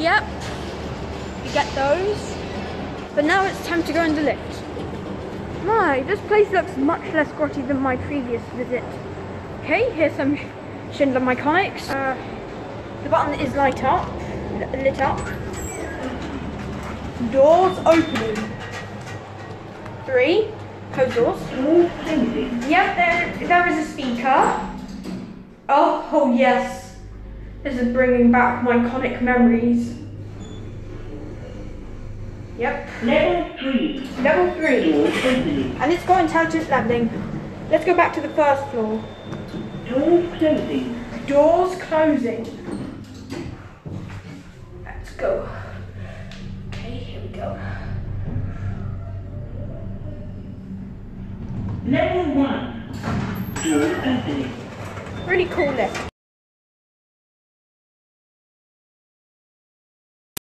Yep. You get those. But now it's time to go in the lift. My, this place looks much less grotty than my previous visit. Okay, here's some Schindler Mechanics. Uh, the button is light up, lit up. Doors opening. Three. Close doors. Yep, there, there is a speaker. Oh, oh yes. This is bringing back Miconic memories. Yep. Level 3. Level three. Door opening. And it's got intelligent landing. Let's go back to the first floor. Door closing. Doors closing. Let's go. Okay, here we go. Level 1. Door opening. Really cool lift.